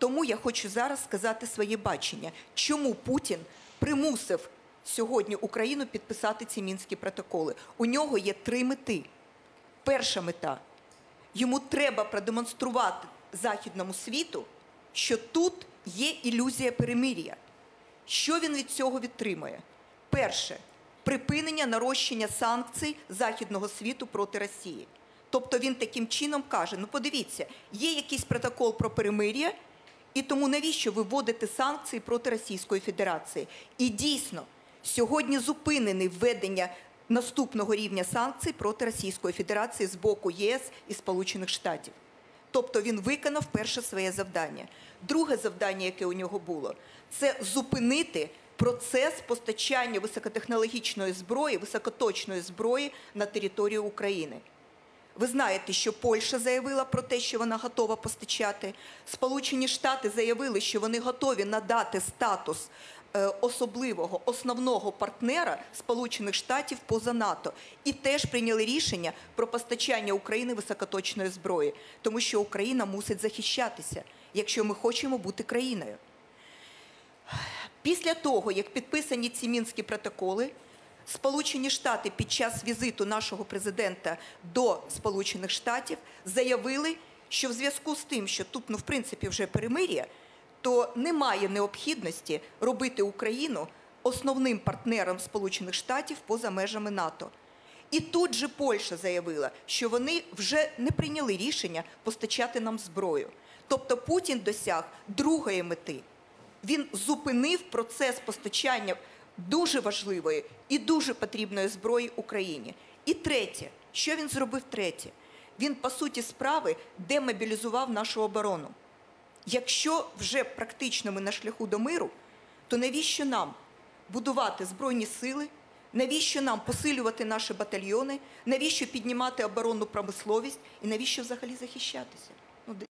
Тому я хочу зараз сказати своє бачення, чому Путін примусив сьогодні Україну підписати ці мінські протоколи. У нього є три мети. Перша мета йому треба продемонструвати західному світу, що тут є ілюзія перемир'я. Що він від цього відтримує? Перше припинення нарощення санкцій західного світу проти Росії. Тобто він таким чином каже: ну подивіться, є якийсь протокол про перемир'я, і тому навіщо ви вводите санкції проти Російської Федерації? І дійсно, сьогодні зупинене введення наступного рівня санкцій проти Російської Федерації з боку ЄС і Сполучених Штатів. Тобто він виконав перше своє завдання. Друге завдання, яке у нього було, це зупинити процес постачання високотехнологічної зброї, високоточної зброї на територію України. Ви знаєте, що Польща заявила про те, що вона готова постачати. Сполучені Штати заявили, що вони готові надати статус е, особливого основного партнера Сполучених Штатів поза НАТО і теж прийняли рішення про постачання України високоточної зброї, тому що Україна мусить захищатися, якщо ми хочемо бути країною. Після того, як підписані ці мінські протоколи, Сполучені Штати під час візиту нашого президента до Сполучених Штатів заявили, що в зв'язку з тим, що тут, ну, в принципі, вже перемир'я, то немає необхідності робити Україну основним партнером Сполучених Штатів поза межами НАТО. І тут же Польща заявила, що вони вже не прийняли рішення постачати нам зброю. Тобто Путін досяг другої мети. Він зупинив процес постачання дуже важливої і дуже потрібної зброї Україні. І третє, що він зробив третє? Він, по суті, справи демобілізував нашу оборону. Якщо вже практично ми на шляху до миру, то навіщо нам будувати збройні сили? Навіщо нам посилювати наші батальйони? Навіщо піднімати оборонну промисловість? І навіщо взагалі захищатися? Ну,